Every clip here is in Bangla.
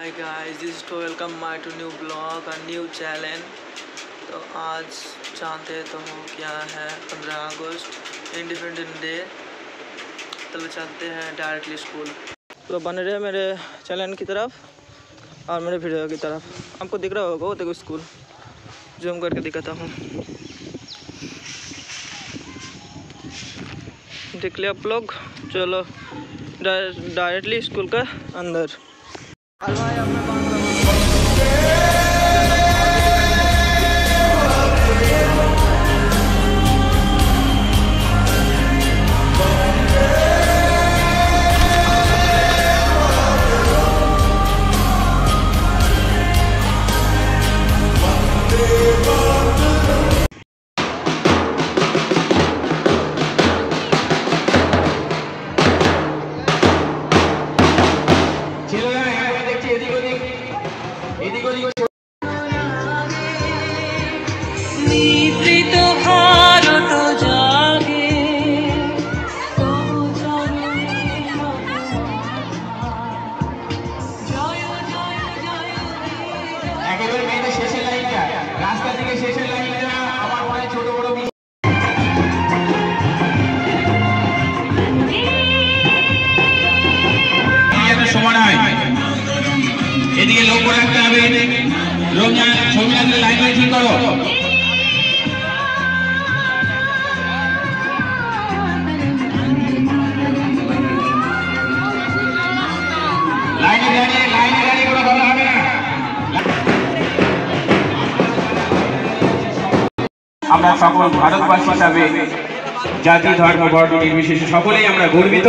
Hi guys this to welcome my to new blog और न्यू चैलेंज तो आज जानते तो हो क्या है पंद्रह अगस्त इंडिपेंडेंस डे तो चलते हैं डायरेक्टली स्कूल तो बने रहे मेरे चैनल की तरफ़ और मेरे वीडियो की तरफ़। आपको दिख रहा होगा, वो देखो स्कूल जूम करके दिखाता हूँ। देख लिया आप लोग। चलो डायरेक्टली स्कूल का अंदर। 哎呀！哎呀！সকল ভারতবাসী হিসাবে জাতি ধর্ম বর্ণ নির্বিশেষে সকলেই আমরা গর্বিত।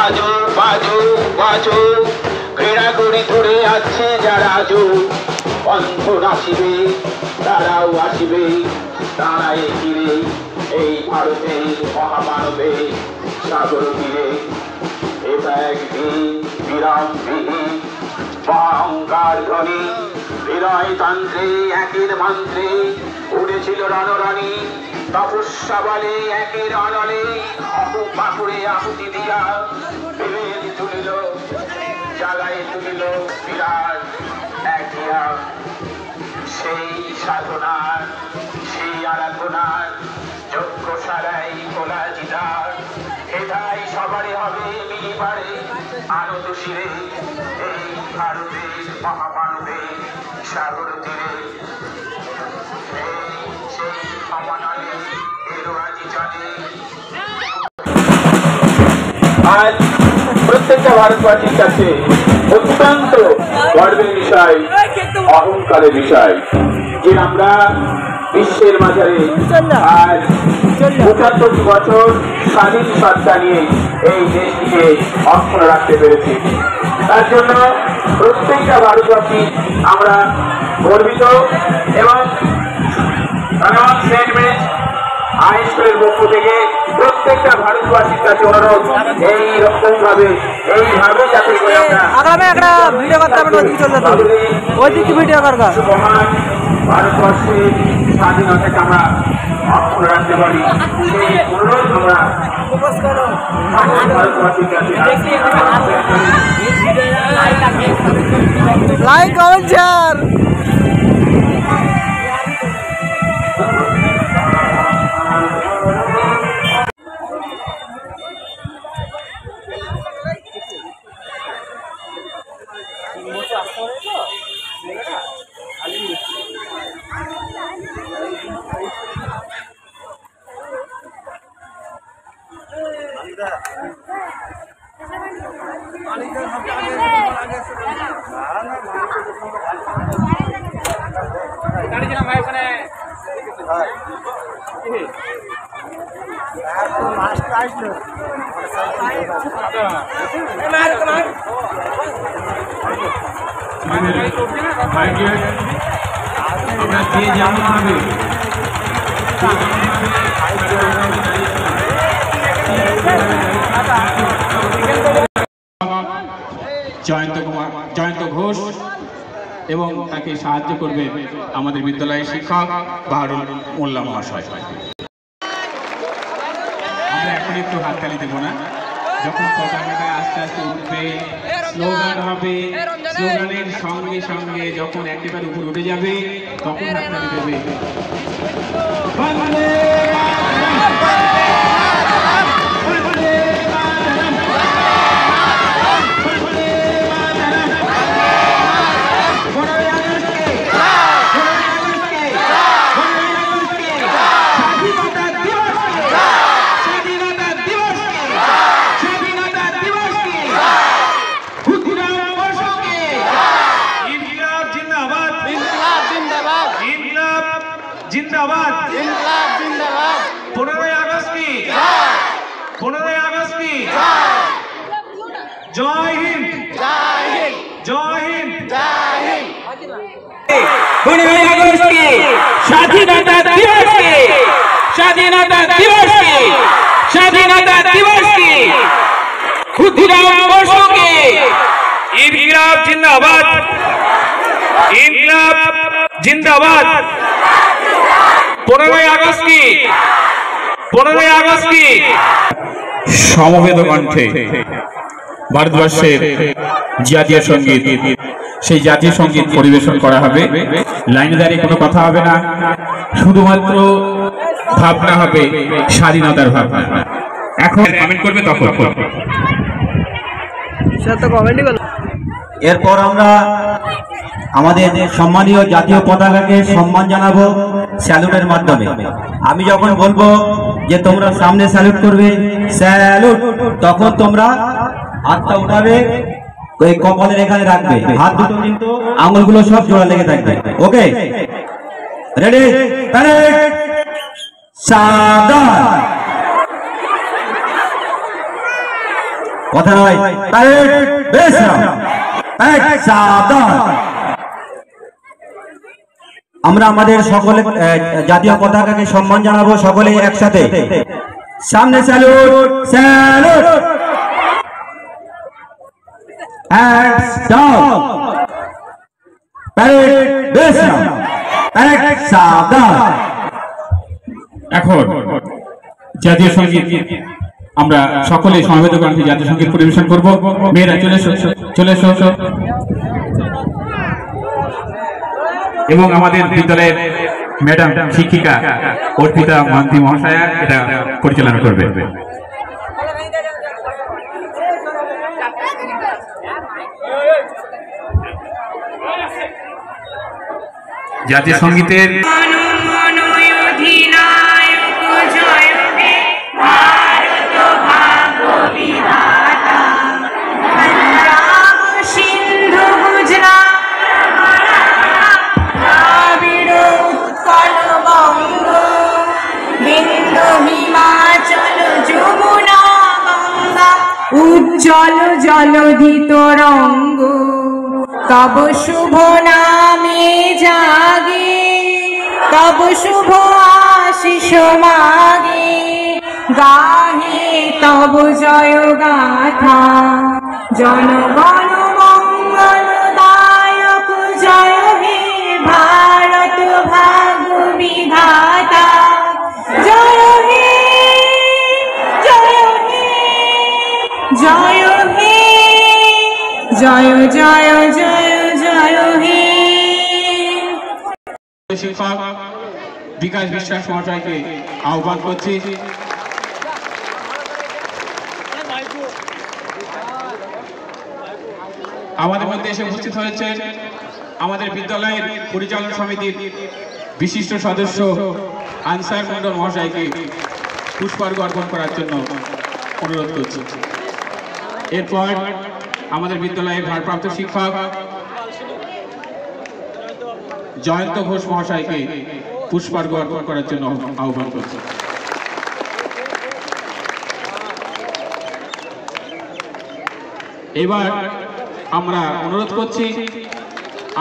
বাজো বাজো বাজো। ঘৃণা করি ধরে আছে যারা আজো অন্ধ নাচিবে তারাও আসিবে, তারাই ফিরে এই ভারতে মহামানবে সাগর তীরে। এটা একদিন বিরাম বিহীন অহংকার ধ্বনি হৃদয় তন্ত্রে একের মন্ত্রে, উঠেছিল রণরণী তপস্যা একের অনলে পাথরে আহুতি দিয়া বিবেদ তুলিল, জ্বালায় তুলিল বিরাট একিয়া সেই সাধনার, সেই আরাধনার যজ্ঞশালায় খোলা জিদার এটাই সবারই হবে মিলি পারে আনন্দ শিরে, এই ভারতের মহামানবে সাগর তীরে। আজ প্রত্যেকটা ভারতবাসীর কাছে অত্যন্ত গর্বের বিষয়, অহংকারের বিষয় যে আমরা বিশ্বের মাঝারে আজ পঁচাত্তরটি বছর স্বাধীন সত্তা নিয়ে এই দেশটিকে অক্ষুণ্ণ রাখতে পেরেছি। তার জন্য প্রত্যেকটা ভারতবাসী আমরা গর্বিত এবং ধন্যবাদ সেন্টমেন্ট হাই স্কুলের পক্ষ থেকে প্রত্যেকটা ভারতবাসীর কাছে অনুরোধ এই রকম ভাবে এইভাবে যাতে করে আমরা আগামী একটা ভিডিও করতে হবে ওদিকে চলে যেতে হবে। ওই দিকে ভিডিও করবা। মহান ভারতবর্ষের স্বাধীনতাকে আমরা অক্ষুণ্ণ রাখতে পারি। সেই অনুরোধ আমরা like comment share Jayanta Kumar, Jayanta Ghosh এবং তাকে সাহায্য করবে আমাদের বিদ্যালয়ের শিক্ষক বাহারুল মোল্লা মহাশয়। আমরা এখন একটু হাততালি দেবো না। যখন পতাকাটা আস্তে আস্তে উঠবে স্লোগান হবে স্লোগানের সঙ্গে সঙ্গে যখন একেবারে উপর উঠে যাবে তখন হাততালি দেবে জিন্দাবাদ। পনেরোই আগস্ট কি? পনেরোই আগস্ট কি? জয়। হিন্দ। জয় হিন্দ। জয় হিন্দ। জয় হিন্দ। পনেরোই আগস্ট কি? স্বাধীনতা দিবস কি? স্বাধীনতা দিবস কি? স্বাধীনতা দিবস কি? ক্ষুদিরাম বসু কি? ইনকিলাব জিন্দাবাদ। ইনকিলাব জিন্দাবাদ। পনেরোই আগস্ট কি? পনেরোই আগস্ট কি? সমবেত কণ্ঠে ভারতবর্ষের জাতীয় সংগীত। সেই জাতীয় সংগীত পরিবেশন করা হবে। লাইনে দাঁড়িয়ে কোনো কথা হবে না। শুধুমাত্র ভাবনা হবে স্বাধীনতার ভাবনা। এখন কমেন্ট করবে তখন। এরপর আমরা আমাদের সম্মানীয় জাতীয় পতাকাকে সম্মান জানাব স্যালুটের মাধ্যমে। আমি যখন বলব যে তোমরা সামনে স্যালুট করবে, স্যালুট, তখন তোমরা হাতটা উঠাবে, ওই কপালের এখানে রাখবে। হাত দুটো কিন্তু আঙুলগুলো সব জোড়া লেগে থাকবে। ওকে? রেডি কথা নয়। সাবধান! আমরা আমাদের সকলে জাতীয় পতাকাকে সম্মান জানাব সকলে একসাথে। সামনে স্যালুট এখন জাতীয় সংগীত আমরা সকলে সমবেত কণ্ঠে জাতীয় সংগীত পরিবেশন করব। মেয়েরা চলে এসো চলে এসো। এবং আমাদের বিদ্যালয়ের ম্যাডাম শিক্ষিকা অর্পিতা মান্তি মহাশয়া এটা পরিচালনা করবে। জাতীয় সঙ্গীতের তব শুভ নামে জাগে তব শুভ আশিস মাগে। গাহে তব জয় গাথা জনগণ মঙ্গল দায়ক জয় হে ভারত ভাগ বিধাতা। জয় হে জয় হে জয় হে জয় জয়। শিক্ষক বিকাশ বিশ্বাস মহাশয়কে আহ্বান করছি। আমাদের মধ্যে এসে উপস্থিত হয়েছেন আমাদের বিদ্যালয়ের পরিচালন সমিতির বিশিষ্ট সদস্য আনসার মন্ডল মহাশয়কে পুষ্পার্ঘ অর্পণ করার জন্য অনুরোধ করছি। এরপর আমাদের বিদ্যালয়ের ভারপ্রাপ্ত শিক্ষক জয়ন্ত ঘোষ মহাশয়কে পুষ্পার্ঘ অর্পণ করার জন্য আহ্বান করছি। এবার আমরা অনুরোধ করছি,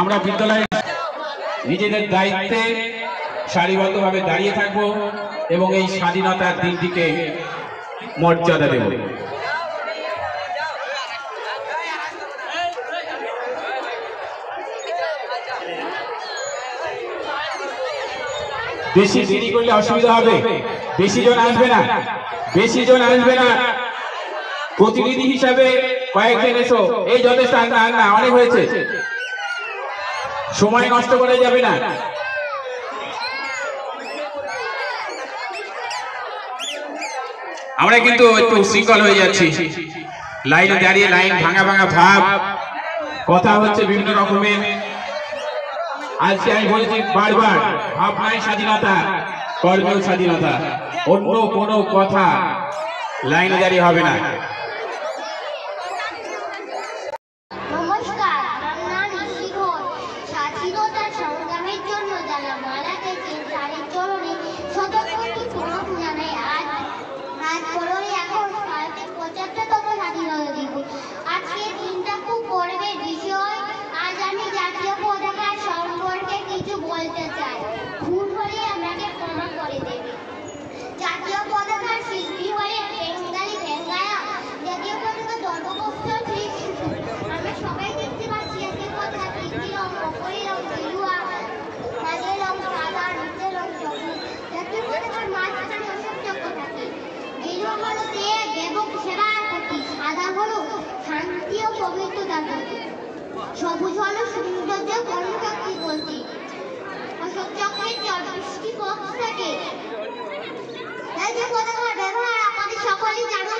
আমরা বিদ্যালয়ে নিজেদের দায়িত্বে সারিবদ্ধভাবে দাঁড়িয়ে থাকব এবং এই স্বাধীনতার দিনটিকে মর্যাদা দেব। বেশি দেরি করলে অসুবিধা হবে। বেশি জন আসবে না। বেশি জন আসবে না। প্রতিনিধি হিসাবে কয়েকজন এসো। এই যথেষ্ট না অনেক হয়েছে। সময় নষ্ট করে যাবে না। আমরা কিন্তু একটু শৃঙ্খল হয়ে যাচ্ছি। লাইনে দাঁড়িয়ে লাইন ভাঙা ভাঙা ভাব। কথা হচ্ছে বিভিন্ন রকমের। আজকে আমি বলেছি বারবার ভাবনায় স্বাধীনতা কর্মেও স্বাধীনতা। অন্য কোনো কথা লাইন জারি হবে না। সবই তো সবুজ হলো সৌন্দর্য কর্মকাকী বলতে অশোক চক্রের চল্লিশটি পক্ষ থাকে। ব্যবহার আমাদের সকলেই জানো